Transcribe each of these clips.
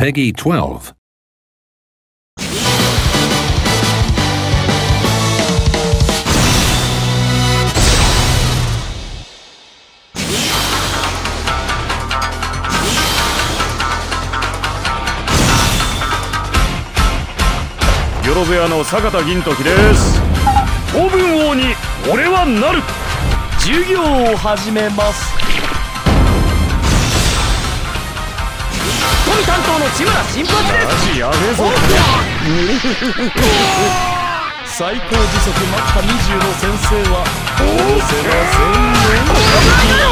Peggy 12. よろず屋の坂田銀時です古文王に俺はなる授業を始めます富担当の志村新八ですマジやべえぞ最高時速マッハ20の先生はどうせませんよ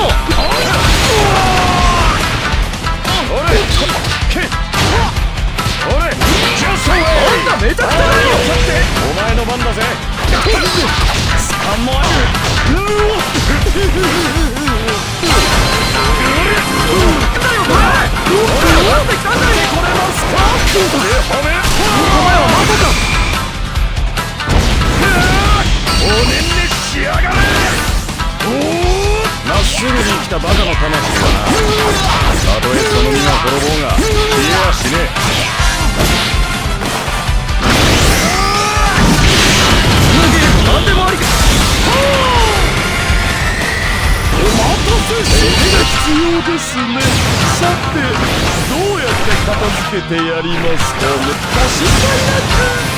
おれけおれジャストウェイあんためちゃくちゃだよお前の番だぜ捕まえるうおだよこれおねんねしやがれおまっすぐに来たバカの魂だなたとえその身が滅ぼうが消えやしねなんでもありかお待た。せそれ必要ですね。さてどうやって片付けてやりますかね。ご心配なく